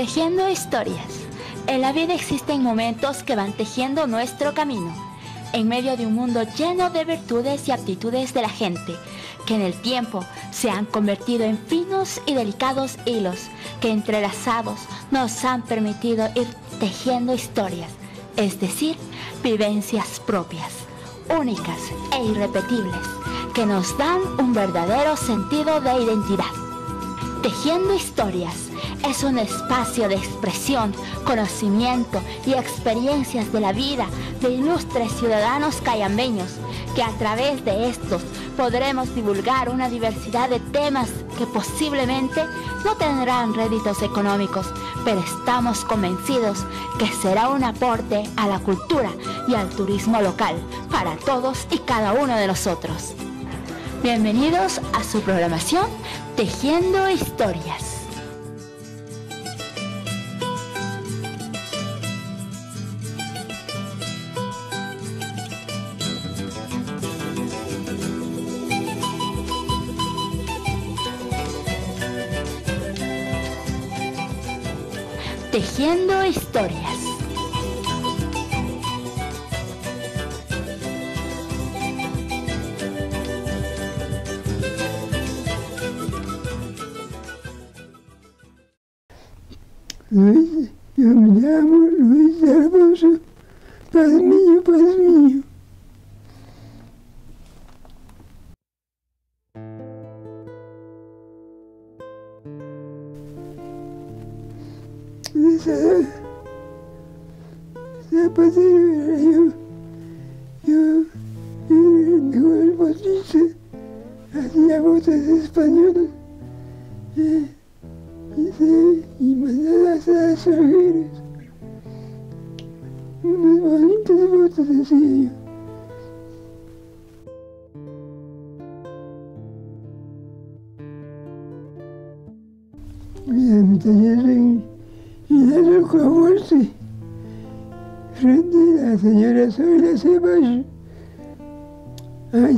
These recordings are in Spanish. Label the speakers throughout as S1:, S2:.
S1: Tejiendo historias. En la vida existen momentos que van tejiendo nuestro camino, en medio de un mundo lleno de virtudes y aptitudes de la gente, que en el tiempo se han convertido en finos y delicados hilos que entrelazados nos han permitido ir tejiendo historias, es decir, vivencias propias, únicas e irrepetibles, que nos dan un verdadero sentido de identidad. Tejiendo historias es un espacio de expresión, conocimiento y experiencias de la vida de ilustres ciudadanos cayambeños, que a través de estos podremos divulgar una diversidad de temas que posiblemente no tendrán réditos económicos, pero estamos convencidos que será un aporte a la cultura y al turismo local para todos y cada uno de nosotros. Bienvenidos a su programación Tejiendo Historias. Tejiendo Historias.
S2: Luis, yo me llamo Luis Hermoso, paz mío, mío. Esa, zapatero era yo, yo era el botista, hacía botas españolas. Eh, Hice y mandadas a hogueras. Unas bonitas botas hacía yo.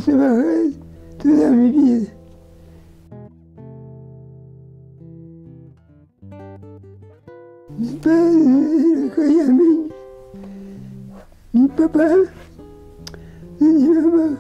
S2: Ahí trabajé toda mi vida. Mi padre era callameño. Mi papá se llamaba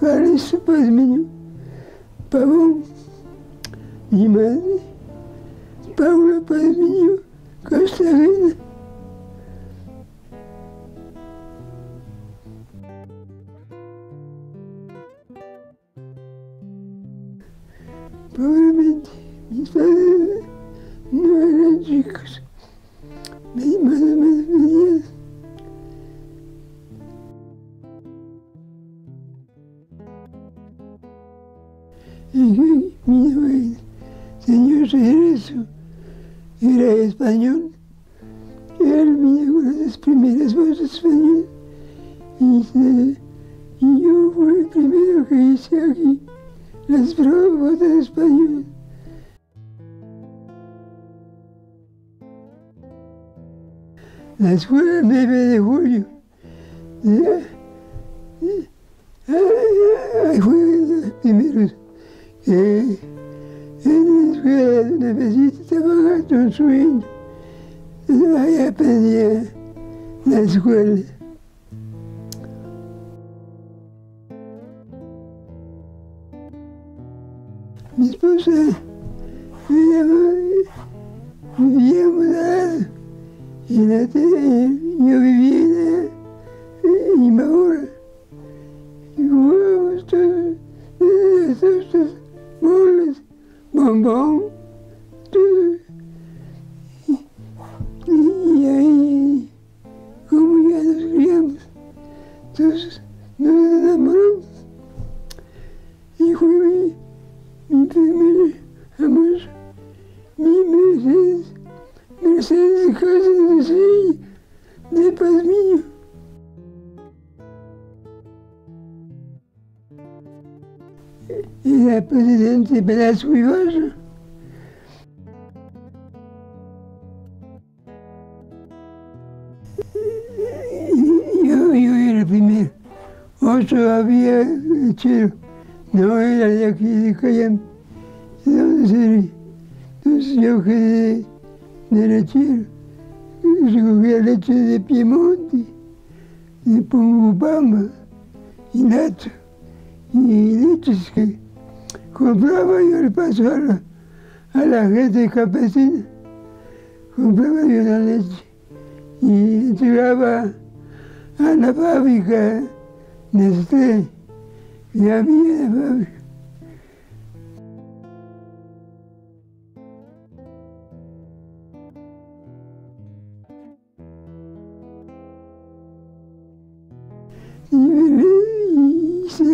S2: Regreso, era español. Él me de las primeras voces españolas. Y, yo fui el primero que hice aquí las voces españolas. La escuela 9 de julio. Ya, ya, Ahí fue los primeros la escuela donde necesita trabajar construyendo. Ahí aprendí la escuela. Mi esposa presidente Velasco Ibarra. Yo, yo era primero. Otro había lechero. No era de aquí de. ¿De dónde sería? Entonces yo quedé derechero. recogía leche de Piemonte, de Pongupamba y Nato, y leches que compraba yo le paso a la, a la gente campesina, compraba yo la leche y entregaba a la fábrica Nestlé, y había la fábrica. y se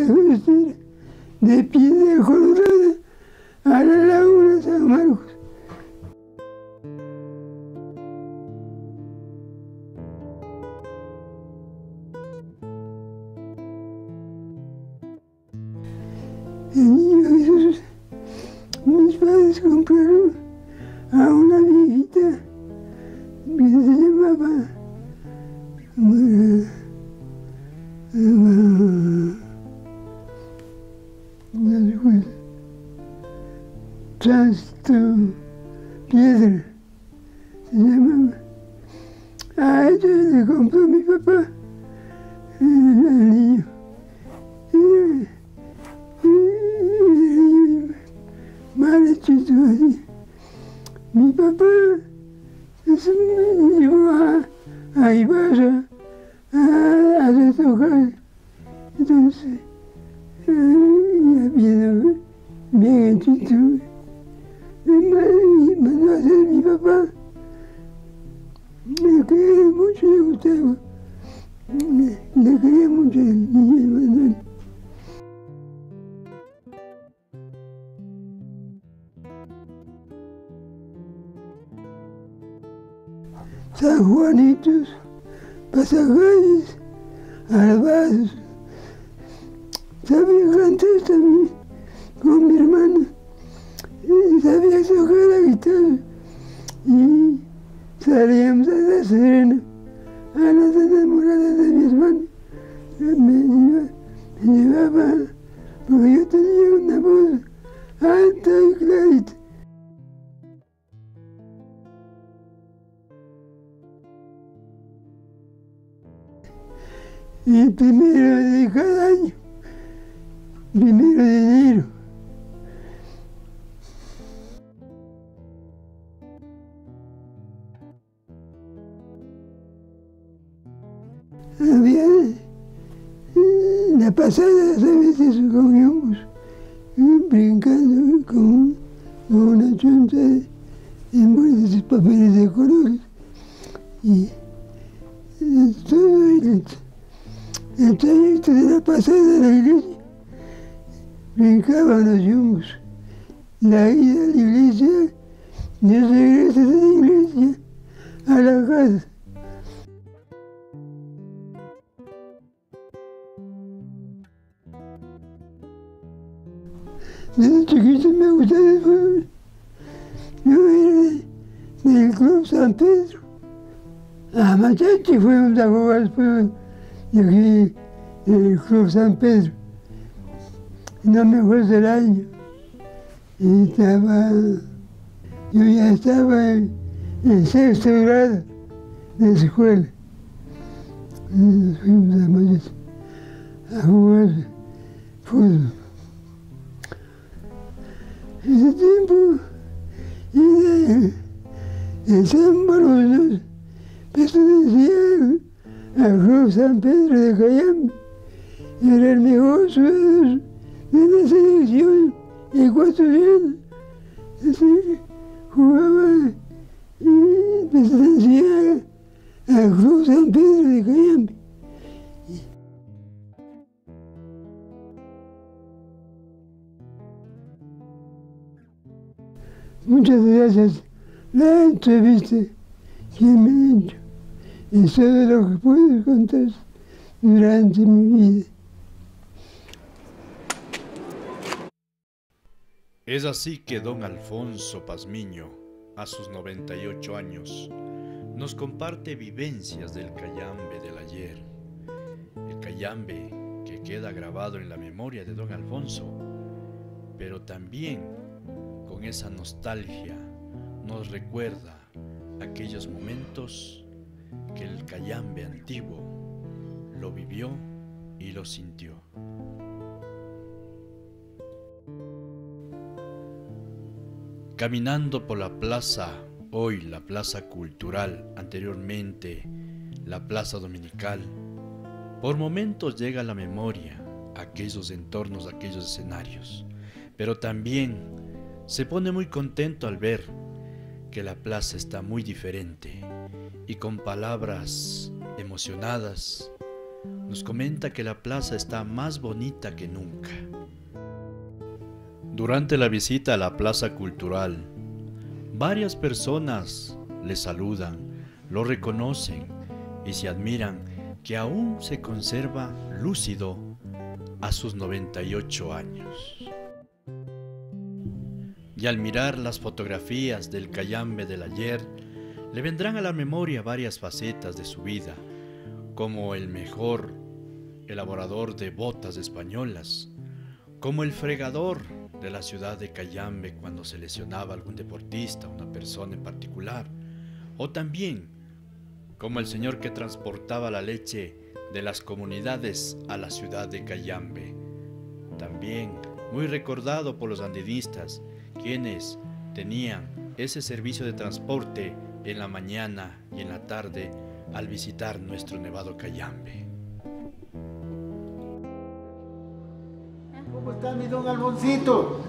S2: う。Eh, la pasada a veces comíamos brincando con, con una chonta envuelta de papeles de colores y eh, todo el, el trayecto de la pasada de la iglesia brincaban los yumbos la ida a la iglesia y el regreso de la iglesia a la casa chiquito me gustaba fútbol. Yo era de- del Club San Pedro. A Machachi fuimos a jugar fútbol. Y aquí en el Club San Pedro. No me fue del año. Y estaba. Yo ya estaba en, sexto grado de escuela. Y fuimos a Machachi a jugar fútbol. Ese tiempo y de, de San Barbosa pertenecía al Club San Pedro de Cayambe. Era el mejor jugador de la selección ecuatoriana. Así que jugaba y pertenecía al Club San Pedro de Cayambe. Muchas gracias. La entrevista que me han hecho todo lo que puedo contar durante mi vida.
S3: Es así que don Alfonso Pazmiño, a sus 98 años, nos comparte vivencias del Cayambe del ayer. El Cayambe que queda grabado en la memoria de don Alfonso, pero también con esa nostalgia nos recuerda
S4: aquellos momentos que el Cayambe antiguo lo vivió y lo sintió. Caminando por la plaza, hoy la plaza cultural, anteriormente la plaza dominical, por momentos llega a la memoria aquellos entornos, aquellos escenarios, pero también se pone muy contento al ver que la plaza está muy diferente y con palabras emocionadas nos comenta que la plaza está más bonita que nunca. Durante la visita a la plaza cultural, varias personas le saludan, lo reconocen y se admiran que aún se conserva lúcido a sus 98 años. Y al mirar las fotografías del Cayambe del ayer, le vendrán a la memoria varias facetas de su vida, como el mejor elaborador de botas españolas, como el fregador de la ciudad de Cayambe cuando se lesionaba algún deportista, una persona en particular, o también como el señor que transportaba la leche de las comunidades a la ciudad de Cayambe. También muy recordado por los andinistas, quienes tenían ese servicio de transporte en la mañana y en la tarde al visitar nuestro nevado Cayambe.
S5: ¿Cómo está mi don Alboncito?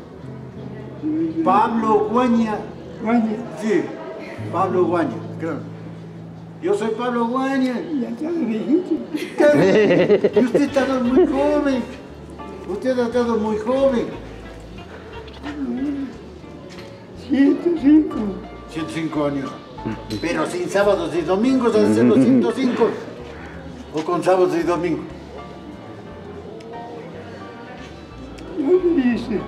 S5: Pablo Guaña.
S2: Guaña,
S5: Sí, Pablo Guaña, claro. Yo soy Pablo Guaña.
S2: ya está de viejito.
S5: Y usted está muy joven. Usted ha estado muy joven.
S2: 105.
S5: 105 años. Pero sin sábados y domingos, ha de ser los 105. O con sábados y domingos.
S2: ¿Dónde dice?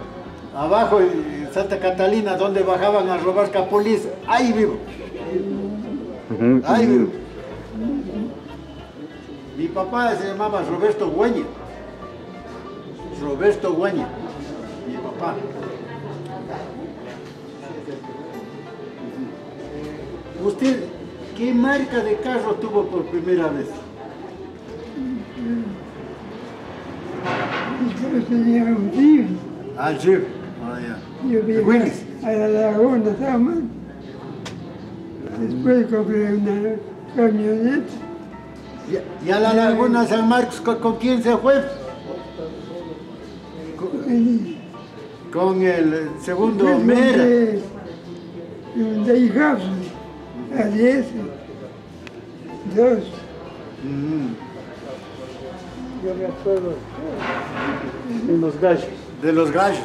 S5: Abajo en Santa Catalina, donde bajaban a robar capulis, ahí vivo. Ahí vivo. Mi papá se llamaba Roberto Guaña. Roberto Guaña. Mi papá. ¿Usted qué marca de carro tuvo por primera vez?
S2: Después tenía un tío.
S5: Ah, sí. Ah, ya.
S2: Yo vine a la laguna Sama. Después compré una camioneta.
S5: Y- ¿Y a la Laguna San Marcos con, con quién se fue? Con el segundo Mera.
S2: compré Un Daihatsu a 10. Dos.
S5: Mm,
S2: Yo me acuerdo. Unos gallos.
S5: De los gallos.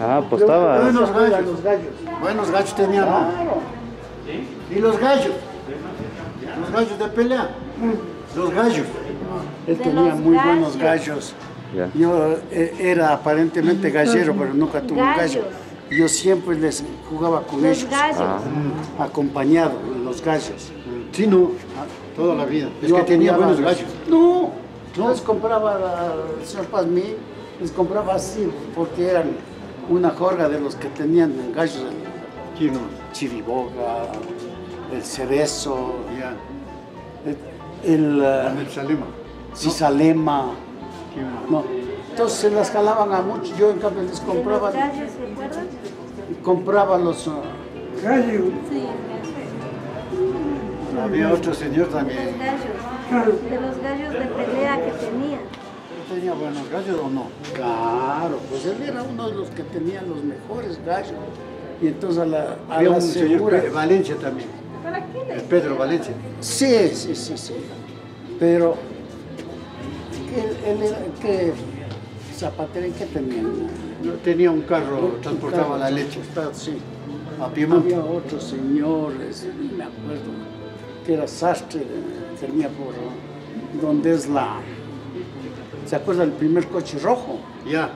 S6: Ah, apostaba.
S5: Buenos gallos.
S2: Los gallos.
S5: Buenos gallos teníamos. ¿Y los gallos? Los gallos de pelea. Los gallos.
S7: Él
S8: De
S7: tenía
S8: los
S7: muy buenos
S8: gallos.
S7: Yo eh, era aparentemente gallero, pero nunca tuve un gallo. Yo siempre les jugaba con
S8: Los
S7: ellos,
S8: gallos.
S7: acompañado, los gallos.
S5: Sí, no. Toda la vida. Es
S7: Yo
S5: que tenía buenos gallos.
S7: No, no les compraba al señor Pazmín, les compraba así, porque eran una jorga de los que tenían gallos, el
S5: ¿Quién no?
S7: chiriboga, el cerezo,
S5: Ya.
S7: el, el, eh,
S5: Mersalema.
S7: cisalema.
S5: ¿Quién no?
S7: No. Entonces se las jalaban a muchos. Yo en cambio les compraba,
S8: ¿De los gallos
S7: compraba los. uh,
S2: Gallo.
S8: Sí,
S5: Había otro señor
S8: de
S5: también.
S8: los gallos. De los gallos de pelea que tenía.
S5: ¿Tenía buenos gallos o no?
S7: claro, pues él era uno de los que tenía los mejores gallos. Y entonces a la, a
S5: Había
S7: la
S5: un señor
S7: segura-
S5: Pe- Valencia también. El Pedro Valencia.
S7: Sí, sí, sí, sí. Pero que él era que zapatero qué tenía.
S5: Tenía un carro, transportaba la leche.
S7: Sí.
S5: A Piemonte.
S7: Había otros señores, me acuerdo, que era sastre, tenía por donde es la. ¿Se acuerda del primer coche rojo?
S5: Ya.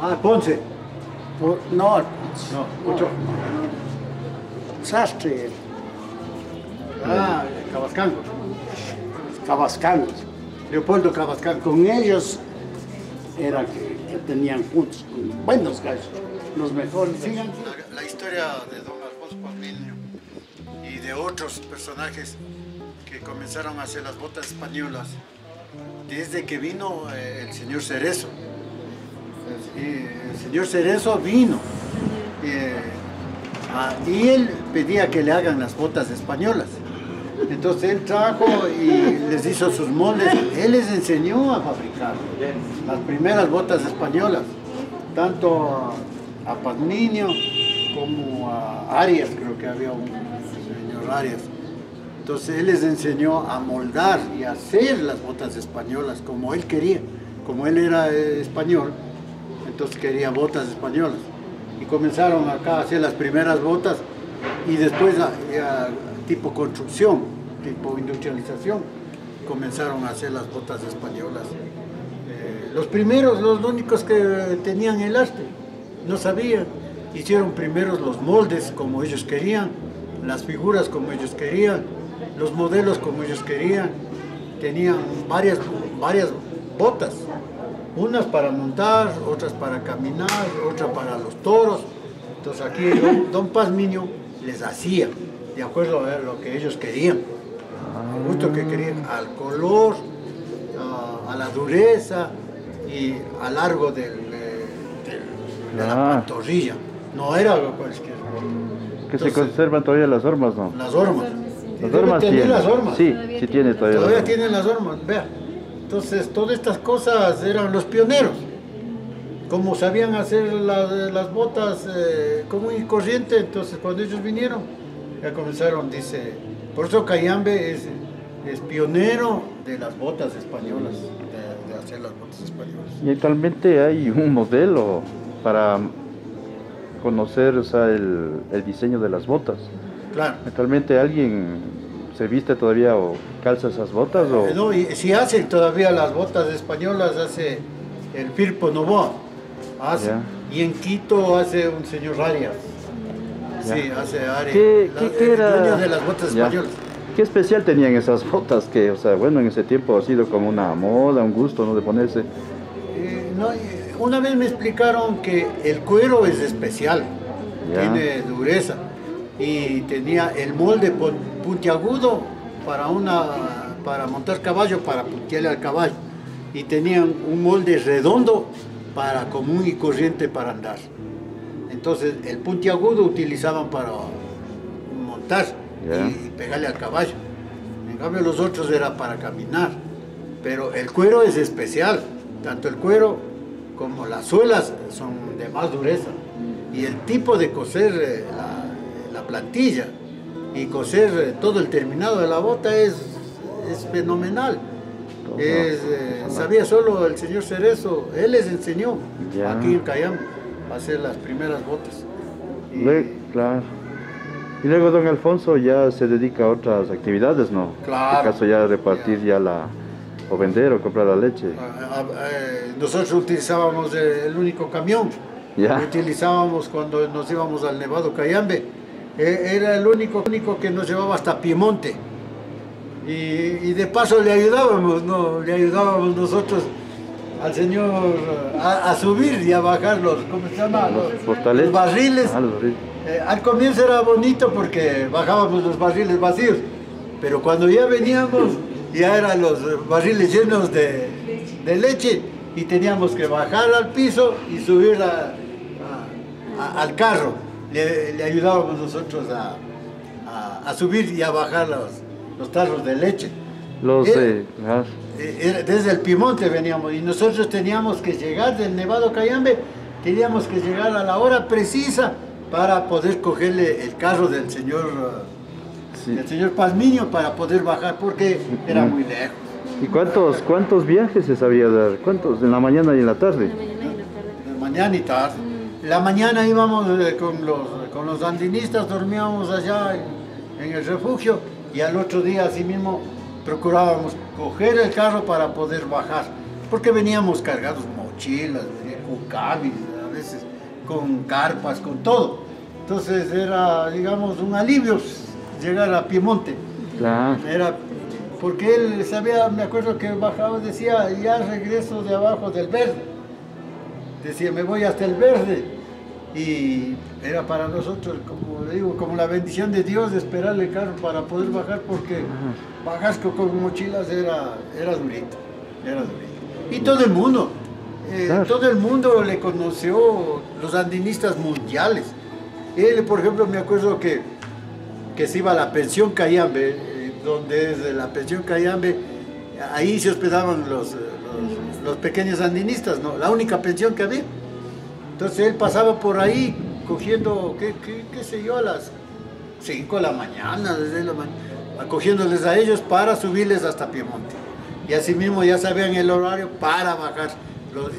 S5: Ah, Ponce.
S7: Por- no,
S5: No, otro.
S7: sastre,
S5: Ah, Cabascango.
S7: Cabascán.
S5: Leopoldo Cabascango.
S7: Con ellos era que, que tenían juntos, buenos gallos, los mejores.
S5: La, historia de don Alfonso Palmiño y de otros personajes que comenzaron a hacer las botas españolas desde que vino eh, el señor Cerezo. El, señor Cerezo vino eh, y él pedía que le hagan las botas españolas. Entonces él trajo y les hizo sus moldes. Él les enseñó a fabricar las primeras botas españolas, tanto a, a como a Arias, creo que había un señor Arias. Entonces él les enseñó a moldar y a hacer las botas españolas como él quería. Como él era eh, español, entonces quería botas españolas. Y comenzaron acá a hacer las primeras botas y después tipo construcción, tipo industrialización, comenzaron a hacer las botas españolas. Los primeros, los únicos que tenían el arte, no sabían. Hicieron primeros los moldes como ellos querían, las figuras como ellos querían, los modelos como ellos querían. Tenían varias, varias botas, unas para montar, otras para caminar, otras para los toros. Entonces aquí don, don Pazmiño les hacía, de acuerdo a lo que ellos querían, al gusto que querían, al color, a, la dureza y al largo del, eh, de la ah. pantorrilla. No era cualquier.
S4: Que se conservan todavía las hormas, ¿no?
S5: Las hormas.
S4: Las hormas
S5: tiene. las hormas.
S4: Sí, sí tiene todavía.
S5: Todavía tienen las hormas, vea. Entonces, todas estas cosas eran los pioneros. Como sabían hacer las botas eh, común y corriente, entonces cuando ellos vinieron, ya comenzaron, dice, por eso Cayambe es, es pionero de las botas españolas, las botas españolas.
S4: Y actualmente hay un modelo para conocer o sea, el, el diseño de las botas.
S5: Claro.
S4: Actualmente alguien se viste todavía o calza esas botas o...
S5: No, y si hacen todavía las botas españolas, hace el Firpo Novoa. Hace. Y en Quito hace un señor Arias. Sí, hace Arias.
S4: ¿Qué, qué, era?
S5: de las botas españolas.
S4: ¿Qué especial tenían esas botas que, o sea, bueno, en ese tiempo ha sido como una moda, un gusto, ¿no? De ponerse.
S5: Eh, no, una vez me explicaron que el cuero es especial, tiene dureza y tenía el molde puntiagudo para, una, para montar caballo, para puntearle al caballo. Y tenían un molde redondo para común y corriente para andar. Entonces el puntiagudo utilizaban para montar y, pegarle al caballo. En cambio los otros era para caminar. Pero el cuero es especial, tanto el cuero como las suelas son de más dureza. Y el tipo de coser eh, la plantilla y coser eh, todo el terminado de la bota es, es fenomenal. Eh, sabía solo el señor Cerezo, él les enseñó aquí en Cayam a hacer las primeras botas.
S4: Y, claro. Y luego don Alfonso ya se dedica a otras actividades, ¿no?
S5: Claro.
S4: En caso ya repartir ya la, o vender o comprar la leche.
S5: Ah, ah, eh, nosotros utilizábamos el único camión. Ya. Lo utilizábamos cuando nos íbamos al Nevado Cayambe eh, era el único, único que nos llevaba hasta Piemonte. Y, de paso le ayudábamos, ¿no? Le ayudábamos nosotros al Señor a, subir y a bajar los, ¿cómo se llama? Los, barriles. Ah, eh, al comienzo era bonito porque bajábamos los barriles vacíos, pero cuando ya veníamos ya eran los barriles llenos de, leche y teníamos que bajar al piso y subir al carro le, ayudábamos nosotros a, subir y a bajar los, los tarros de leche.
S4: Los, eh,
S5: desde el Pimonte veníamos y nosotros teníamos que llegar del Nevado Cayambe, teníamos que llegar a la hora precisa para poder cogerle el carro del señor, del señor Pazmiño para poder bajar porque era muy lejos.
S4: ¿Y cuántos, cuántos viajes se sabía dar? ¿Cuántos? ¿En la mañana y en la tarde?
S5: En la mañana y tarde. La mañana íbamos eh, con los, con los andinistas, dormíamos allá en, el refugio y al otro día así mismo procurábamos coger el carro para poder bajar, porque veníamos cargados mochilas, cucamis, con carpas, con todo. Entonces era, digamos, un alivio llegar a Piemonte.
S4: Claro.
S5: Era porque él sabía, me acuerdo que bajaba y decía, ya regreso de abajo del verde decía, me voy hasta el verde. y era para nosotros, como digo, como la bendición de Dios de esperarle el carro para poder bajar, porque bajar con mochilas era, era durito, era durito. Y todo el mundo, eh, todo el mundo le conoció los andinistas mundiales. Él, por ejemplo, me acuerdo que, que se iba a la pensión Cayambe, eh, donde es la pensión Cayambe, ahí se hospedaban los, los, los pequeños andinistas, ¿no? la única pensión que había. Entonces él pasaba por ahí cogiendo, qué, qué, sé yo, a las 5 de la mañana, desde la mañana, acogiéndoles a ellos para subirles hasta Piemonte. Y así mismo ya sabían el horario para bajar,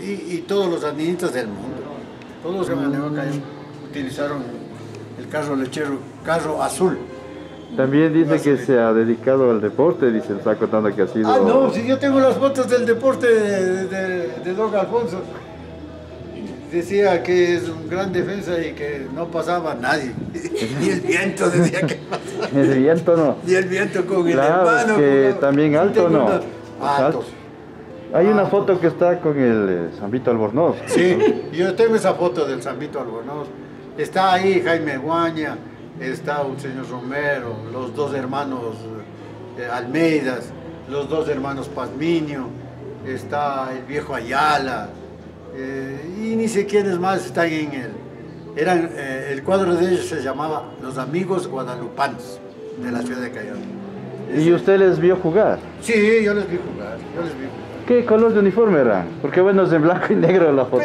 S5: y, todos los administradores del mundo, todos se acá, utilizaron el carro lechero, carro azul.
S4: También dice que se ha dedicado al deporte, dice, está contando que ha sido...
S5: Ah, no, si yo tengo las fotos del deporte de, de, de Don Alfonso decía que es un gran defensa y que no pasaba nadie. Ni el viento decía que pasaba.
S4: El viento no.
S5: Ni el viento con el
S4: claro,
S5: hermano.
S4: que también alto no.
S5: Alto.
S4: Hay una foto que está con el eh, Zambito Albornoz.
S5: Sí, yo tengo esa foto del Zambito Albornoz. Está ahí Jaime Guaña, está un señor Romero, los dos hermanos eh, Almeidas, los dos hermanos Pazmiño, está el viejo Ayala, eh, y ni sé quiénes más están en él. Eran, eh, el cuadro de ellos se llamaba Los Amigos Guadalupanos de la ciudad de Cayón.
S4: ¿Y usted les vio jugar?
S5: Sí, yo les vi jugar, yo les vi jugar.
S4: ¿Qué color de uniforme eran? Porque bueno, es en blanco y negro la foto.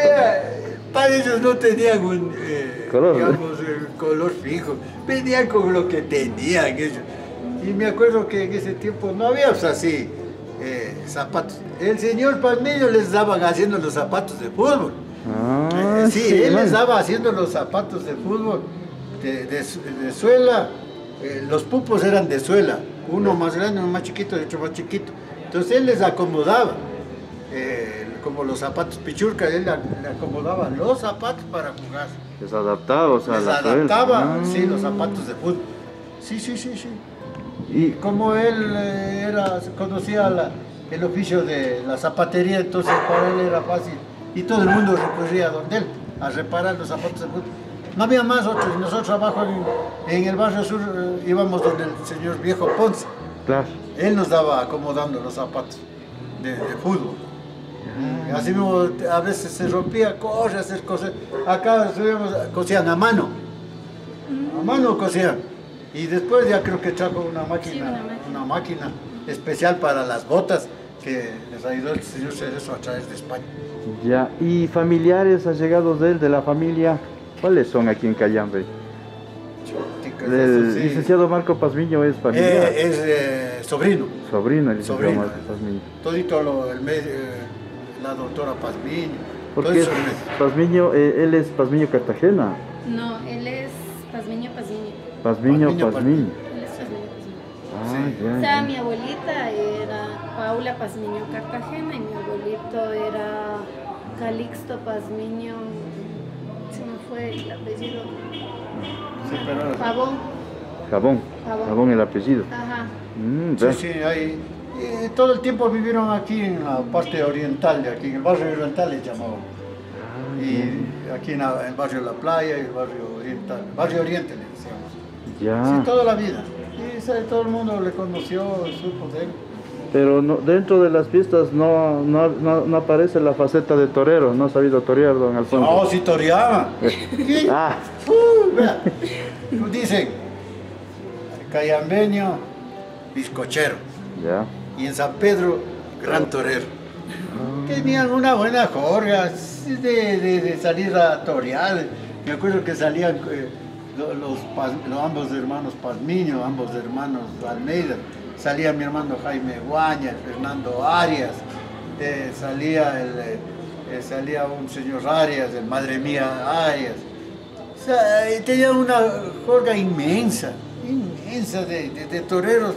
S5: para ellos no tenían un eh, ¿Color? Digamos, color fijo, venían con lo que tenían ellos. Y me acuerdo que en ese tiempo no había así eh, zapatos. El señor Palmillo les daba haciendo los zapatos de fútbol. Ah, eh, sí, él les daba haciendo los zapatos de fútbol de, suela. Eh, los pupos eran de suela, uno más grande, uno más chiquito, de hecho más chiquito. Entonces él les acomodaba, como los zapatos pichurca, él le, acomodaba los zapatos para jugar.
S4: Les adaptaba, o sea,
S5: les adaptaba, ah. sí, los zapatos de fútbol. Sí, sí, sí, sí. Y como él eh, era, conocía el oficio de la zapatería, entonces para él era fácil. Y todo el mundo recurría a donde él, a reparar los zapatos de fútbol. No había más otros. Nosotros abajo en, el barrio sur eh, íbamos donde el señor viejo Ponce.
S4: Claro.
S5: Él nos daba acomodando los zapatos de, fútbol. Así mismo a veces se rompía, corre hacer cosas. Acá cosían a mano. A mano cosían. Y después ya creo que trajo una máquina, una máquina, especial para las botas que les ayudó el señor Cerezo a traer de España.
S4: Ya, ¿y familiares allegados de él, de la familia, cuáles son aquí en Cayambe? El licenciado Marco Pazmiño es familiar.
S5: Eh, es eh, sobrino.
S4: Sobrino, el licenciado Marco Pazmiño.
S5: Todito lo, el, eh, la doctora Pazmiño.
S4: Porque es Pazmiño, él es Pazmiño Cartagena.
S9: No, él es Pazmiño Pazmiño.
S4: Pazmiño, Pazmiño.
S9: Ah, o sea, mi abuelita era Paula Pazmiño Cartagena y mi abuelito era Calixto Pazmiño, se me fue el apellido. Jabón.
S4: Jabón. Jabón. el apellido.
S9: Ajá.
S5: Mm, sí, sí, ahí. Y todo el tiempo vivieron aquí en la parte oriental de aquí, en el barrio oriental les llamaban. Ah, y aquí en el barrio La Playa y el barrio oriental, barrio oriente le decíamos.
S4: Ya.
S5: Sí, toda la vida. Y todo el mundo le conoció, supo de él.
S4: Pero no, dentro de las fiestas no, no, no, aparece la faceta de torero, no ha sabido torear, don Alfonso.
S5: No, sí toreaba. ah. Uh, vea. Dicen, cayambeño, bizcochero. Y en San Pedro, gran torero. Tenían una buena jorga de, de, de, salir a torear. Me acuerdo que salían... Eh, los, ambos hermanos Pazmiño, ambos hermanos Almeida, salía mi hermano Jaime Guaña, Fernando Arias, eh, salía, el, eh, salía un señor Arias, el Madre Mía Arias. Tenía una jorga inmensa, inmensa de, toreros.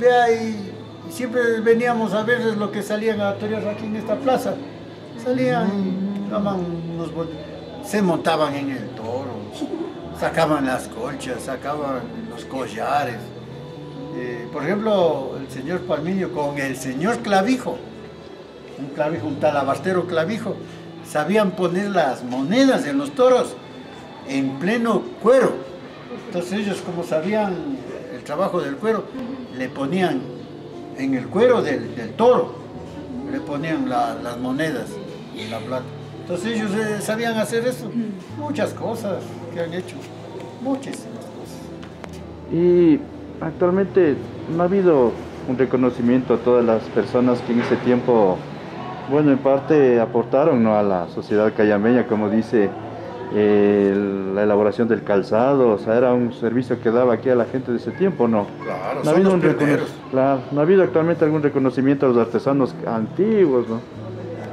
S5: Vea, y, siempre veníamos a ver lo que salían a torear aquí en esta plaza. Salían, se montaban en el toro sacaban las colchas, sacaban los collares. Eh, por ejemplo, el señor Palmiño con el señor Clavijo, un clavijo, un talabastero clavijo, sabían poner las monedas en los toros en pleno cuero. Entonces ellos como sabían el trabajo del cuero, le ponían en el cuero del, toro, le ponían la- las monedas y la plata. Entonces ellos eh, sabían hacer eso. Muchas cosas que han hecho, muchísimas cosas.
S4: Y actualmente no ha habido un reconocimiento a todas las personas que en ese tiempo, bueno, en parte aportaron ¿no? a la sociedad cayameña, como dice eh, la elaboración del calzado, o sea, era un servicio que daba aquí a la gente de ese tiempo, ¿no?
S5: Claro,
S4: No ha habido, un claro, no ha habido actualmente algún reconocimiento a los artesanos antiguos, ¿no?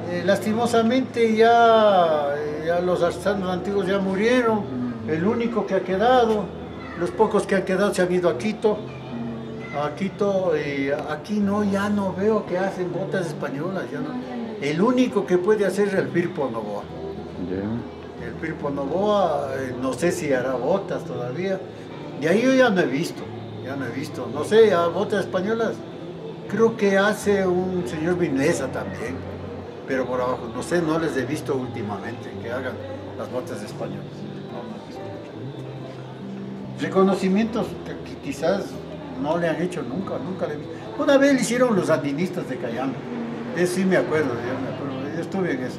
S5: Eh, lastimosamente ya, eh, ya los artesanos antiguos ya murieron, el único que ha quedado, los pocos que han quedado se han ido a Quito, a Quito, y aquí no, ya no veo que hacen botas españolas, ya no. El único que puede hacer es el Firpo Novoa.
S4: Ya.
S5: El Firpo Novoa, eh, no sé si hará botas todavía, y ahí yo ya no he visto, ya no he visto, no sé, ya botas españolas, creo que hace un señor Vinesa también, pero por abajo, no sé, no les he visto últimamente que hagan las botas españolas. Reconocimientos que qui- quizás no le han hecho nunca, nunca le he visto. Una vez le hicieron los andinistas de Cayambe, eso sí me acuerdo, yo me acuerdo, yo estuve en eso.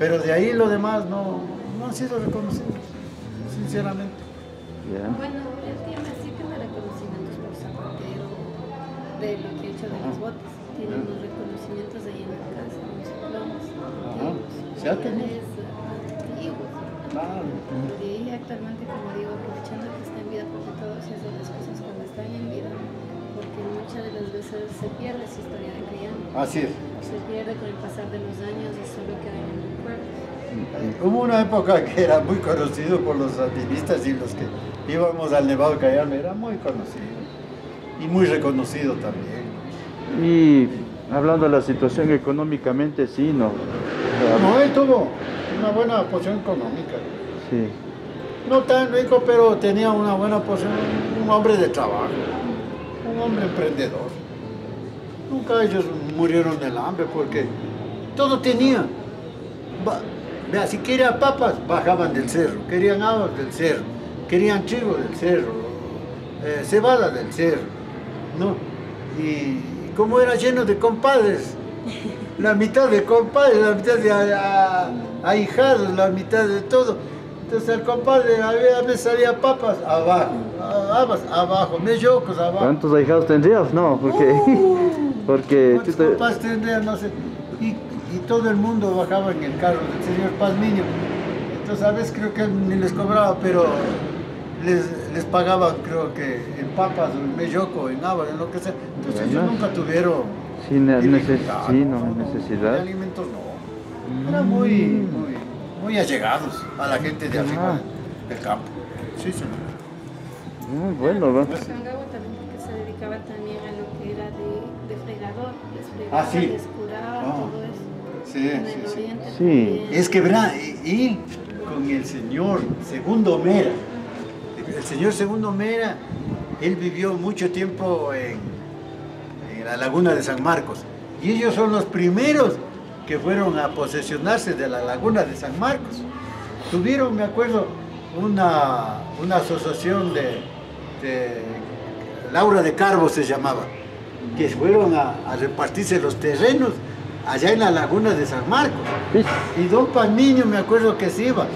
S5: Pero de ahí lo demás no, no han sido reconocidos, sinceramente.
S4: Ya.
S9: Bueno, él tiene, sí tiene reconocimientos por zapatero, de lo que ha hecho de las botas. Tiene
S5: Ah.
S9: unos reconocimientos ahí en la casa, unos diplomas.
S5: ¿Se ha tenido?
S9: Es, antiguos.
S5: Claro.
S9: Y ahí actualmente, como digo, aprovechando que está en vida, porque todo se hace las cosas cuando están en vida, porque muchas de las veces se pierde su historia de crianza.
S5: Así es.
S9: Se pierde con el pasar de los años y solo queda en el.
S5: Hubo una época que era muy conocido por los alpinistas y los que íbamos al Nevado Cayambe, era muy conocido y muy reconocido también.
S4: Y hablando de la situación económicamente, sí, ¿no?
S5: No, él tuvo una buena posición económica.
S4: Sí.
S5: No tan rico, pero tenía una buena posición, un hombre de trabajo, un hombre emprendedor. Nunca ellos murieron del hambre porque todo tenían. Vea, si querían papas, bajaban del cerro, querían habas del cerro, querían trigo del cerro, eh, cebada del cerro, ¿no? Y como era lleno de compadres, la mitad de compadres, la mitad de a- a- ahijados, la mitad de todo. Entonces el compadre, había, a veces había papas abajo, habas abajo, mellocos abajo.
S4: ¿Cuántos ahijados tendrías? No, porque... porque
S5: ¿Cuántos
S4: chuta,
S5: compadres tendrían? No sé. Y, todo el mundo bajaba en el carro del señor Pazmiño. Entonces a veces creo que él ni les cobraba, pero les, les pagaban creo que en papas, o en melloco, en habas, en lo que sea. Entonces ellos nunca tuvieron
S4: sin ne- neces-
S5: dificultad,
S4: sí, no, necesidad.
S5: De alimentos no. Eran muy, muy, muy allegados a la gente de arriba
S4: Ah.
S5: del campo. Sí, señor.
S4: Muy bueno, ¿no?
S9: Sangabo también porque se dedicaba también a lo que era de, de fregador, les fregaba,
S5: Ah, sí. Sí, sí, sí.
S4: Sí.
S5: Es que verá, y con el señor Segundo Mera, el señor Segundo Mera, él vivió mucho tiempo en, en la laguna de San Marcos. Y ellos son los primeros que fueron a posesionarse de la laguna de San Marcos. Tuvieron, me acuerdo, una, una asociación de, de Laura de Carbo se llamaba, que fueron a, a repartirse los terrenos allá en la laguna de San Marcos. Y don Palmiño me acuerdo que se iba.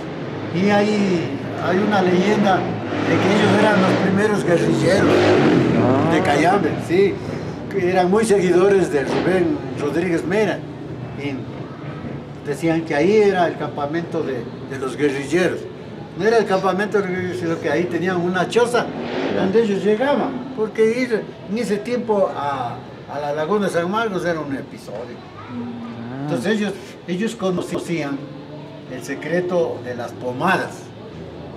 S5: Y ahí hay una leyenda de que ellos eran los primeros guerrilleros
S4: Ah.
S5: de Cayambe, sí. Que eran muy seguidores de Rubén Rodríguez Mera. Y decían que ahí era el campamento de, de los guerrilleros. No era el campamento de los guerrilleros, sino que ahí tenían una choza donde ellos llegaban. Porque ir en ese tiempo a, a la laguna de San Marcos era un episodio. Entonces ellos, ellos conocían el secreto de las pomadas.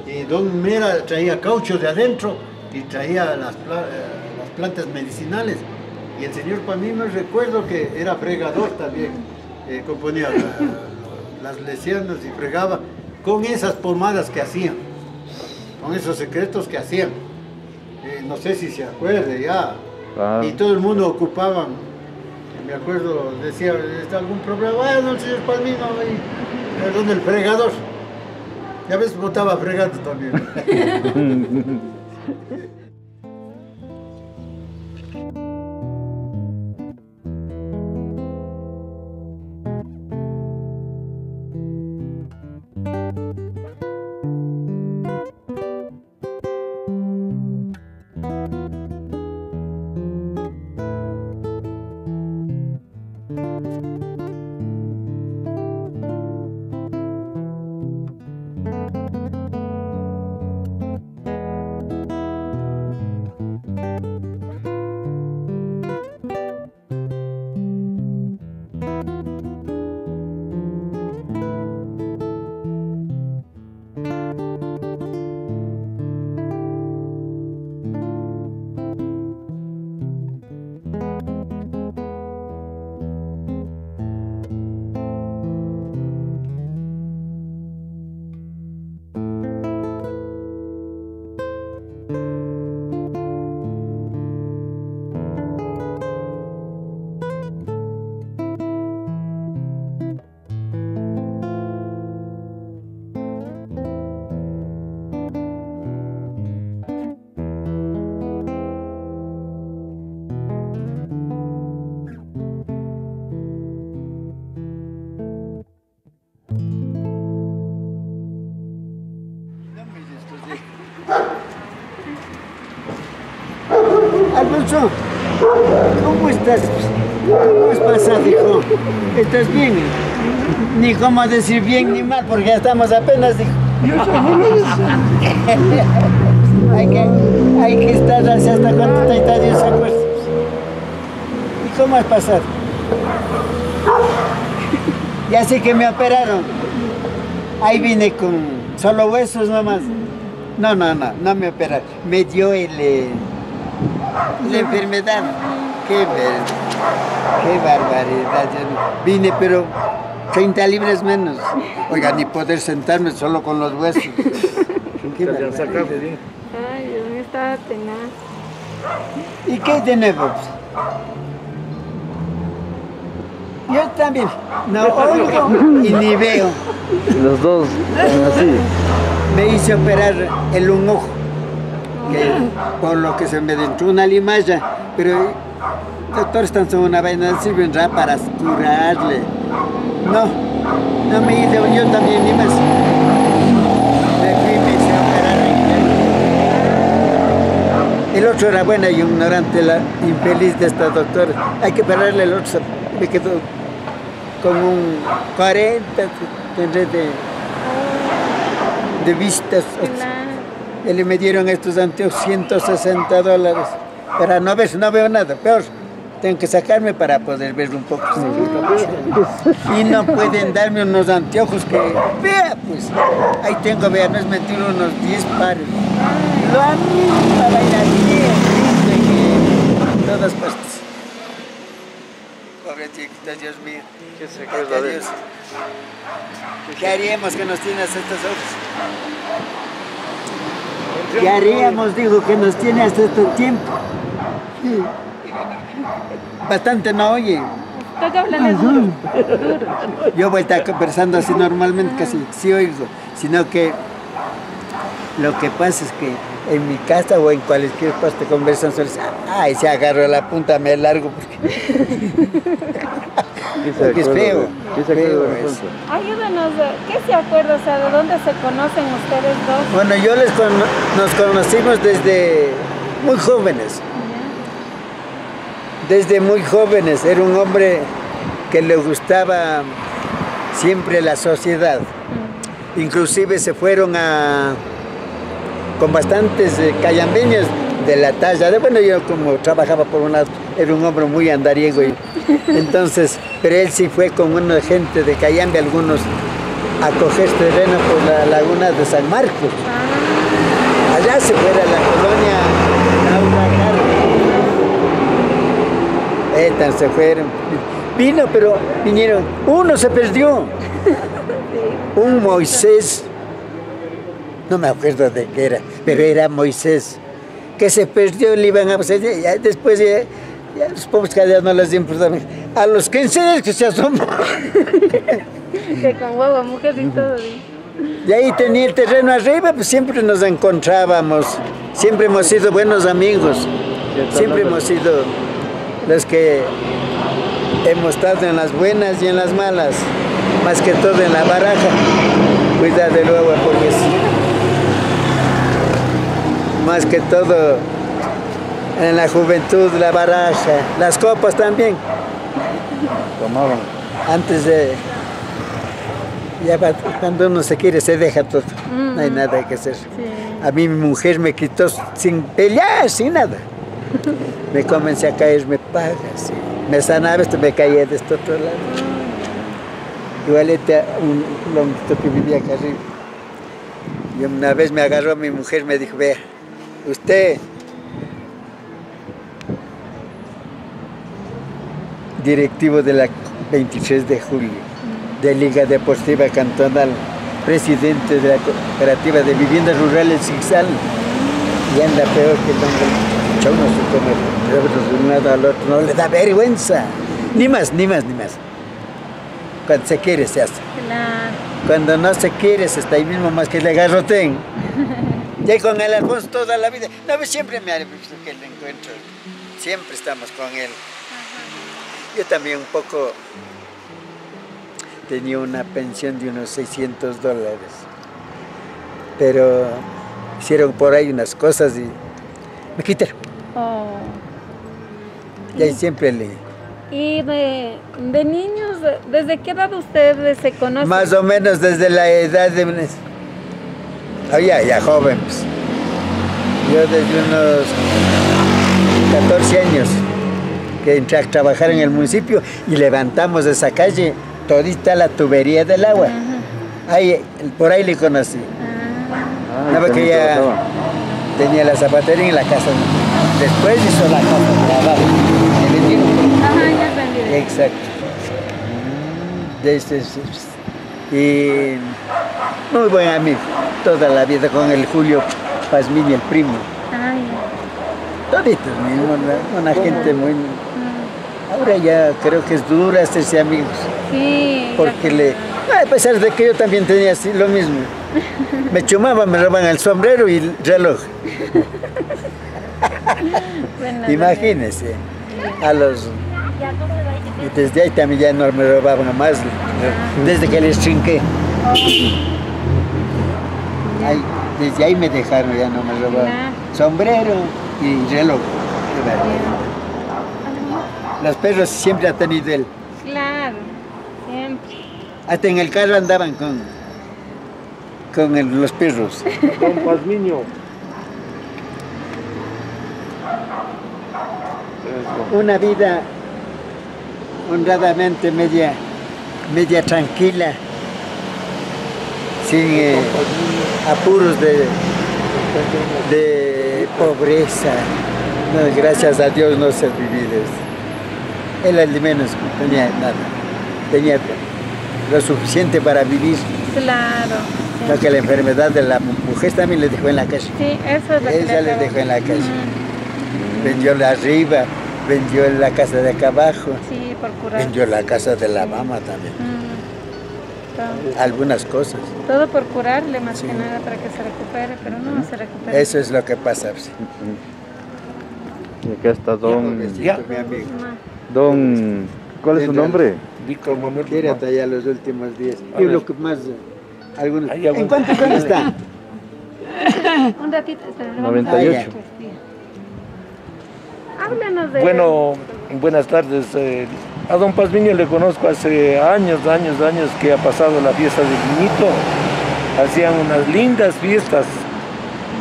S5: Y don Mera traía caucho de adentro y traía las, pla- eh, las plantas medicinales. Y el señor Pamino recuerdo que era fregador también. eh, componía la- las lesianas y fregaba con esas pomadas que hacían, con esos secretos que hacían. Eh, no sé si se acuerde ya.
S4: Ah.
S5: Y todo el mundo ocupaban me acuerdo, decía, ¿está algún problema? Bueno, el señor Palmino, eh, donde el fregador.
S10: Ya ves, botaba fregando también. ¿cómo estás? ¿Cómo has pasado, hijo? ¿Estás bien? Ni cómo decir bien ni mal, porque ya estamos apenas, hijo. hay, que, hay que estar así hasta cuando Taita Dios se acuerde. ¿Y cómo has pasado? Ya sé que me operaron. Ahí vine con solo huesos nomás. No, no, no, no me operaron. Me dio el, eh, la enfermedad. Qué, ver- qué barbaridad. Vine, pero 30 libras menos. Oiga, ni poder sentarme solo con los huesos. Qué barbaridad.
S9: Ay, Dios mío, estaba tenaz.
S10: ¿Y qué tenemos? Yo también. No oigo y ni veo.
S4: Los dos así.
S10: Me hice operar el un ojo, por lo que se me entró una limalla, pero doctores tan son una vaina, sirven nada para curarle. No, no me hice, yo también ni más. El otro era bueno y ignorante, la infeliz de esta doctora. Hay que operarle el otro, me quedó con un 40 tendré de, de vistas. Le me dieron estos anteojos 160 dólares. Para no ver, no veo nada. Peor, tengo que sacarme para poder ver un poco. Y no pueden darme unos anteojos que. Vea, pues. Ahí tengo, vea, no es mentira, unos 10 pares. La misma vaina bien, en todas partes. Pobre chiquita, Dios mío.
S4: ¿Qué se
S10: Dios. ¿Qué haríamos que nos tiene hasta estas horas? ¿Qué haríamos, digo, que nos tiene hasta este tiempo? Sí. Bastante no oye.
S9: Toca hablarle duro.
S10: Yo voy a estar conversando así normalmente, casi sí oigo, sino que lo que pasa es que en mi casa o en cualquier parte conversan eso. Ay, se agarro la punta, me largo porque,
S4: ¿Qué se
S10: porque es feo.
S9: Ayúdanos, ¿qué se acuerda? O sea, ¿de dónde se conocen ustedes dos?
S10: Bueno, yo les nos conocimos desde muy jóvenes. Desde muy jóvenes. Era un hombre que le gustaba siempre la sociedad. Inclusive se fueron a con bastantes eh, cayambeños de la talla de bueno yo como trabajaba por una era un hombre muy andariego y entonces pero él sí fue con una gente de Cayambe algunos a coger terreno por la laguna de San Marcos. Allá se fue a la colonia Nauracar. Etan se fueron. Vino pero vinieron. Uno se perdió. Un Moisés. No me acuerdo de qué era, pero era Moisés, que se perdió, le iban a después ya, los pobres que allá no les importaba. A los 15 años que se asomó.
S9: Que con huevo, mujer y todo.
S10: De ahí tenía el terreno arriba, pues siempre nos encontrábamos. Siempre hemos sido buenos amigos. Siempre hemos sido los que hemos estado en las buenas y en las malas. Más que todo en la baraja. Cuidado del agua porque sí. Más que todo en la juventud, la baraja, las copas también.
S4: Tomaban.
S10: Antes de. Ya va- cuando uno se quiere, se deja todo. No hay nada que hacer. A mí mi mujer me quitó sin pelear, sin nada. Me comencé a caer, me pagas. Me sanaba esto, me caía de este otro lado. Igualete a un longuito que vivía acá arriba. Y una vez me agarró mi mujer, me dijo, vea, usted directivo de la 23 de julio, de Liga Deportiva Cantonal, presidente de la Cooperativa de Viviendas Rurales Zixal, y anda peor que el hombre. Chau, no se come, pero de un lado al otro, no le da vergüenza. Ni más, ni más, ni más. Cuando se quiere se hace.
S9: Claro.
S10: Cuando no se quiere se está ahí mismo más que le garroten. Ya con el Alfonso toda la vida. No, pues siempre me ha visto que le encuentro. Siempre estamos con él. Yo también un poco tenía una pensión de unos 600 dólares. Pero hicieron por ahí unas cosas y me quitaron.
S9: Oh.
S10: Y ahí siempre le...
S9: Y de, de niños, de- ¿desde qué edad ustedes se conocen?
S10: Más o menos desde la edad de... Ah, ya, ya joven. pues. Yo desde unos 14 años que entré a trabajar en el municipio y levantamos esa calle, todita la tubería del agua. Ahí, por ahí le conocí.
S4: Ah,
S10: porque
S4: también
S10: ya tenía la zapatería en la casa. Después hizo la casa.
S9: Ajá, ya.
S10: Exacto. De este- y muy buen amigo, toda la vida con el Julio Pazmini, el primo. Toditos una gente muy... Ahora ya creo que es duro hacerse amigos,
S9: sí.
S10: porque
S9: que-
S10: le... A pesar de que yo también tenía así lo mismo. Me chumaban, me roban el sombrero y el reloj.
S9: Bueno,
S10: Imagínense, a los... Y desde ahí también ya no me robaban más, desde que les trinqué. Ahí, desde ahí me dejaron, ya no me robaban. Sombrero y reloj. Los perros siempre ha tenido él.
S9: Claro, siempre.
S10: Hasta en el carro andaban con, con el- los perros.
S4: Don Pazmiño.
S10: Una vida honradamente media, media tranquila, sin eh, apuros de, de pobreza. No, gracias a Dios no se vivido eso. Él al menos no tenía nada, tenía lo suficiente para vivir.
S9: Claro.
S10: Lo que la enfermedad de la mujer también le dejó en la calle.
S9: Sí, eso es lo que
S10: Ella le dejó en la calle.
S9: Ujú.
S10: Vendió la arriba, vendió la casa de acá abajo,
S9: Sí, por curar.
S10: vendió la casa de la mamá también. Algunas cosas.
S9: todo por curarle más
S10: Sí.
S9: que nada para que se recupere, pero no se recupera.
S10: Eso es lo que pasa. pues.
S4: Y acá está Don.
S10: Pobrecito, mi amigo.
S4: Don. ¿Cuál es su nombre?
S11: Víctor Manuel
S10: Quiere allá los últimos días.
S11: A
S10: Y
S11: ver.
S10: lo que más. eh, Algunos... ¿En años está?
S9: Un ratito, espera, le vamos a-
S4: 98.
S9: Pues. Háblanos de
S11: Bueno, buenas tardes. eh, a don Pazmiño le conozco hace años, años, años que ha pasado la fiesta del niñito. Hacían unas lindas fiestas.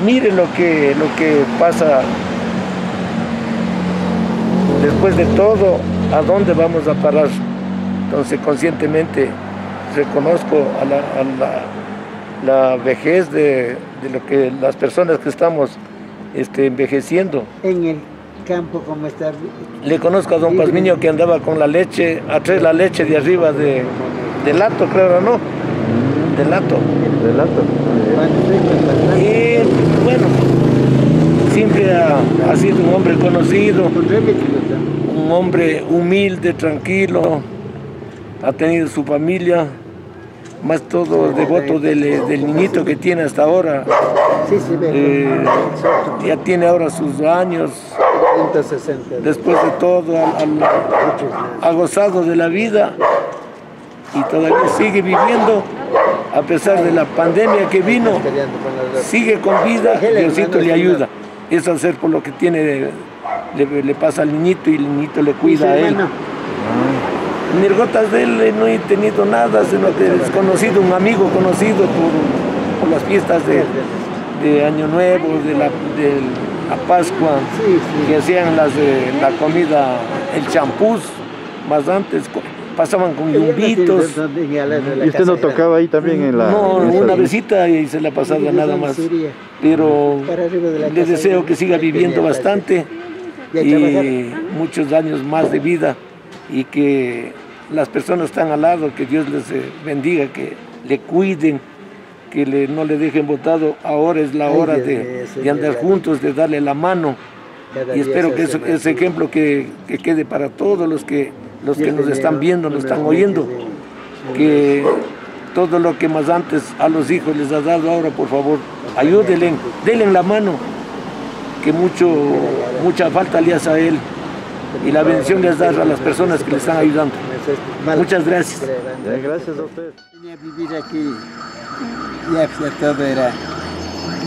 S11: Mire lo que, lo que pasa después de todo, a dónde vamos a parar. Entonces, conscientemente reconozco a la, a la- la vejez de, de lo que las personas que estamos este, envejeciendo.
S10: En el campo, ¿cómo está?
S11: Le conozco a don Pazmiño que andaba con la leche, atrás la leche de arriba de, de lato, creo, ¿no? De lato.
S10: Con Pascual,
S11: Y bueno, siempre ha, ha sido un hombre conocido. Un hombre humilde, tranquilo, ha tenido su familia más todo devoto del, del niñito que tiene hasta ahora.
S12: Sí, sí, ve.
S11: Eh, ya tiene ahora sus años,
S12: 160.
S11: después de todo, al- al- ha gozado de la vida y todavía sigue viviendo, a pesar de la pandemia que vino, sigue con vida, Diosito le ayuda. Es hacer por lo que tiene, le, le pasa al niñito y el niñito le cuida a él.
S12: hermano?
S11: Nirgotas de él eh, no he tenido nada, sino que es conocido, un amigo conocido por, por las fiestas de, de Año Nuevo, de la, de la Pascua,
S12: Sí, sí.
S11: que hacían las, de la comida, el champús, más antes pasaban con yumbitos.
S4: ¿Y usted no tocaba ahí también en la.?
S11: No,
S4: en
S11: una visita y se la pasaba nada más. Pero le deseo que siga viviendo bastante y muchos años más de vida y que las personas están al lado, que Dios les eh, bendiga, que le cuiden, que le- no le dejen botado. Ahora es la hora de,
S12: mío,
S11: de andar juntos, de darle la mano.
S12: Cada
S11: Y espero que ese, ejemplo que, que quede para todos los que, los que nos están viendo, nos están oyendo, que todo lo que más antes a los hijos les ha dado ahora, por favor, ayúdenle, denle la mano, que mucho, mucha falta le hace a él y la bendición les da a las personas que le están ayudando. Muchas gracias.
S4: Gracias a usted.
S10: Venía a vivir aquí, ya, ya todo era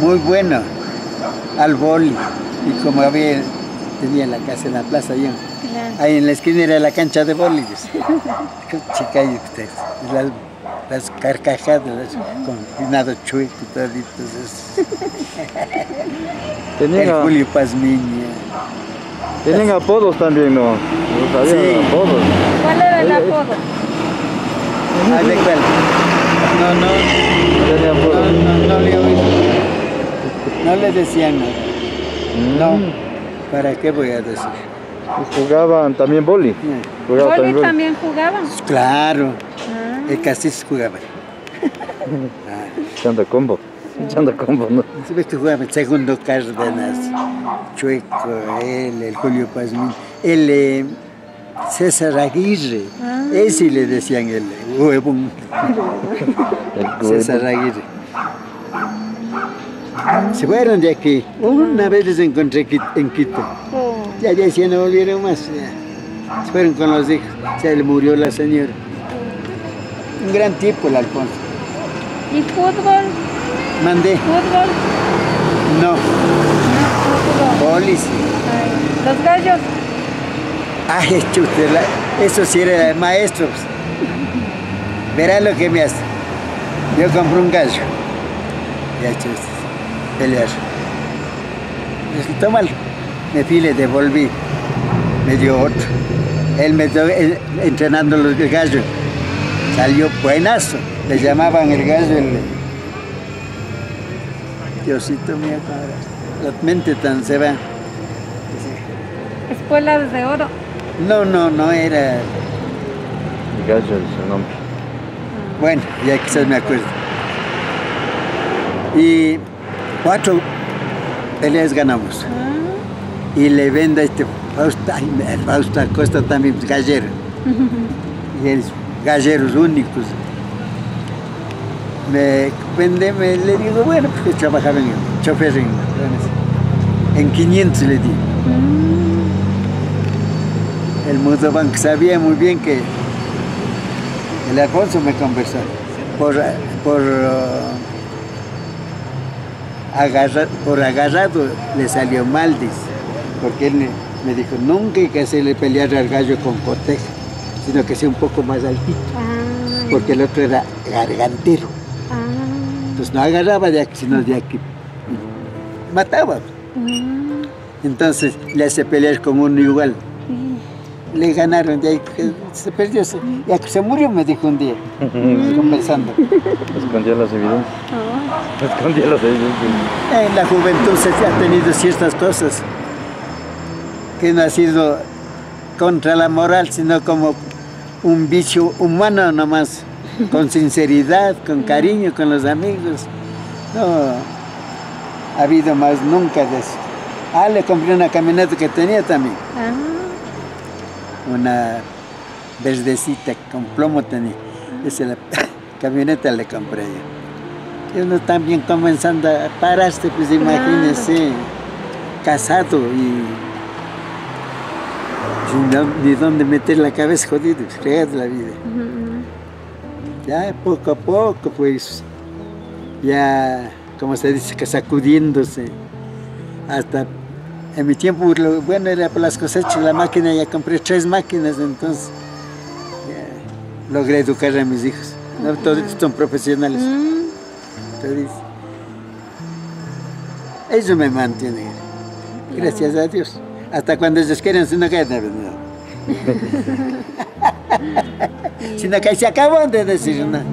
S10: muy bueno, al boli. Y como había, tenía la casa en la plaza, yo, ahí en la esquina era la cancha de boli. Qué Chica, y ustedes, las, carcajadas, las, con pinado chueco y toditos eso. El Julio Pazmiña.
S4: tenían apodos también, ¿no? No sabían
S10: Sí.
S4: apodos.
S9: ¿Cuál era el apodo?
S10: ¿A de cuál? No, no, no,
S4: apodos.
S10: no, no le oí. No le decían nada. No.
S4: Mm.
S10: ¿Para qué voy a decir?
S4: Jugaban también boli. Jugaban
S9: ¿Boli
S4: también boli.
S9: también jugaban?
S10: Claro,
S9: Ah.
S10: El castillo jugaba.
S4: Chanda combo. Chanda combo, ¿no?
S10: Que jugaba el segundo Cárdenas, Chueco, él, el Julio Pazmín, el eh, César Aguirre, ese le decían el huevón,
S4: El
S10: César Aguirre. Se fueron de aquí, una vez les encontré en Quito,
S9: Oh.
S10: ya de ahí no volvieron más, ya. se fueron con los hijos, se le murió la señora. Un gran tipo el Alfonso.
S9: ¿Y fútbol?
S10: Mandé,
S9: ¿Fútbol?
S10: no,
S9: No,
S10: polis.
S9: Ay, Los gallos.
S10: Ay, chute, la- eso sí era maestro. Verá lo que me hace. Yo compré un gallo. Ya, chute, pelear. Resultó mal. Me fui, le devolví. Me dio otro. Él me dio entrenando los gallos. Salió buenazo. Le llamaban el gallo el... Diosito mío, la mente tan se va.
S9: Escuelas de oro.
S10: No, no, no era
S4: El gallo es su nombre.
S10: Bueno, ya quizás me acuerdo. Y cuatro peleas ganamos. Y le vendo a este Fausto, ay, Fausto Acosta también, pues, gallero. y él, galleros únicos. Me vende, me, le digo, bueno, pues trabajaba en chofer en, en 500 le di. El Mundo sabía muy bien que el Alfonso me conversó por, por, uh, por agarrado le salió mal, dice, porque él me, me dijo, nunca hay que hacerle pelear al gallo con coteja, sino que sea un poco más altito,
S9: Ah,
S10: porque el otro era gargantero,
S9: ah,
S10: entonces no agarraba de aquí, sino de aquí, mataba.
S9: mm,
S10: Entonces le hace pelear con uno igual.
S9: sí.
S10: Le ganaron, de ahí se perdió. Se, ya que se murió, me dijo un día, conversando.
S4: Escondía las evidencias.
S9: Oh,
S4: Escondía las evidencias.
S10: En la juventud se ha tenido ciertas cosas que no ha sido contra la moral, sino como un bicho humano nomás, con sinceridad, con cariño, con los amigos. No ha habido más nunca de eso. Ah, le compré una camioneta que tenía también,
S9: ah,
S10: una verdecita con plomo tenía. Esa la- camioneta le compré yo. Uno también comenzando a pararse, pues imagínese, casado y ni dónde meter la cabeza, jodido, fregado la vida. Ya poco a poco, pues, ya, como se dice, que sacudiéndose. Hasta en mi tiempo, lo bueno era para las cosechas, la máquina, ya compré tres máquinas, entonces ya, logré educar a mis hijos. No, todos son profesionales. Entonces, eso me mantiene. Gracias a Dios. Hasta cuando ellos quieren, si no caen, no. Si no caen, se acaban de decir nada.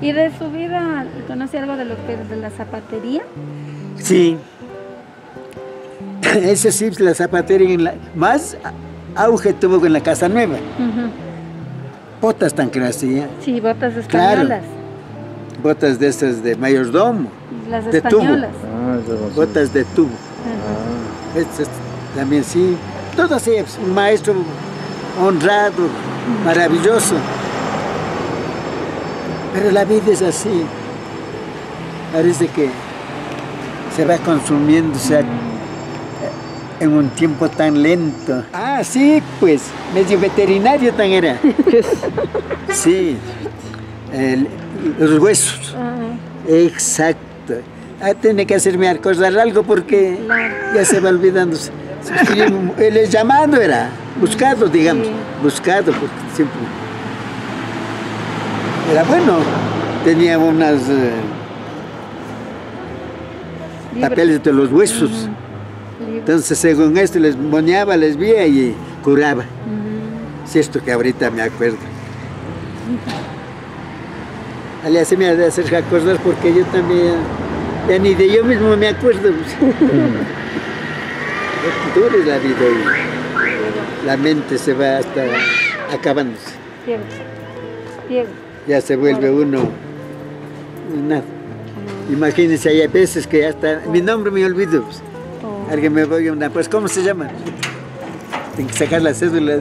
S9: ¿Y de su vida conoce algo de lo que es de la zapatería?
S10: Sí. Ese sí, la zapatería en la, más auge tuvo en la Casa Nueva. Botas tan que hacía.
S9: Sí, botas
S10: Claro.
S9: españolas.
S10: Botas de esas de mayordomo.
S9: Las
S10: De tubo.
S9: españolas.
S4: Ah.
S10: Botas de tubo. Estas también sí. Todo así, pues, un maestro honrado, maravilloso. Pero la vida es así. Parece que se va consumiendo, o sea, en un tiempo tan lento. Ah, sí, pues, medio veterinario tan era. Sí, el- los huesos. Exacto. Ah, tiene que hacerme acordar algo porque ya se va olvidándose. Él es llamado, era buscado, digamos, buscado, porque siempre era bueno. Tenía unas eh, papeles de los huesos. Entonces, según esto, les moneaba, les veía y curaba. Si esto que ahorita me acuerdo. Aliás, se me ha de hacer acordar porque yo también, ya ni de yo mismo me acuerdo. es la vida y la mente se va hasta acabándose.
S9: Ciego. Ciego.
S10: Ya se vuelve uno nada. Imagínense, hay veces que hasta mi nombre me olvido. pues. Alguien me voy a una, pues ¿cómo se llama? Tengo que sacar la cédula.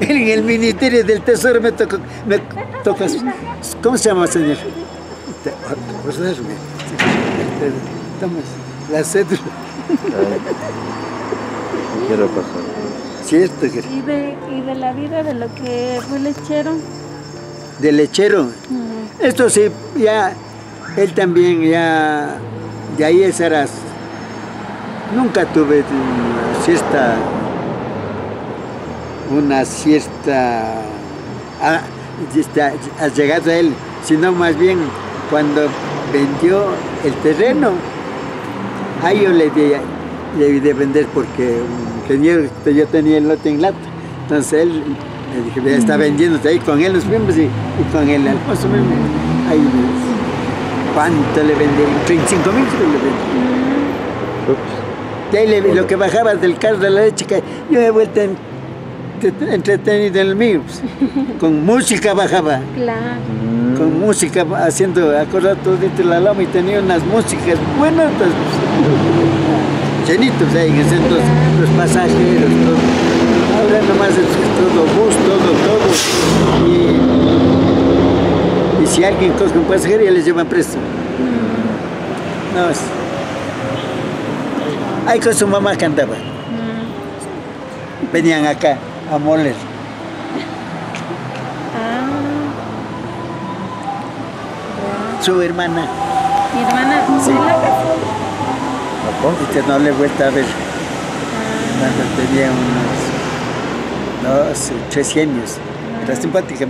S10: en el Ministerio del Tesoro me tocó, me tocó, ¿cómo se llama señor? Te- acordarme. Toma la cédula.
S4: Quiero pasar.
S10: Cierto,
S9: ¿Y de, y de la vida de lo que fue lechero?
S10: de lechero. Esto sí, ya, él también ya, de ahí esas nunca tuve una siesta, una siesta, ah, has llegado a él, sino más bien cuando vendió el terreno, ahí yo le di, di de vender porque un ingeniero, que yo tenía el lote en lata, entonces él le dije, "Ve, está vendiendo, ahí con él nos fuimos y, y con el Alfonso mismo, ahí me- ¿cuánto le vendí? 35 mil le vendí. Y ahí le- lo que bajaba del carro de la leche, yo he vuelto en- entretenido en el mío, con música bajaba,
S9: Claro.
S10: con música haciendo acordar todo dentro de la loma y tenía unas músicas buenas, pues, llenitos ahí, que son los, los pasajeros, todo. Ahora nomás es todo bus, todo, todo. Y, y si alguien coge un pasajero ya les llevan preso. No, es- Ahí con su mamá cantaba. Venían acá a moler. Su hermana.
S9: Mi hermana,
S10: Sí.
S9: ¿sí la
S10: que no le he vuelto a ver. Cuando tenía unos 12, 13 años. Era simpática.